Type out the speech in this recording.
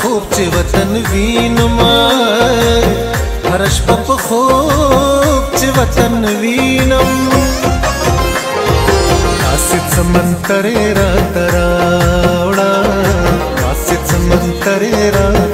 खूपचे वतन Wien my हरश पप खूपचे वतन वीन कासीच मंतरे रातरावडा कासीच मंतरे रा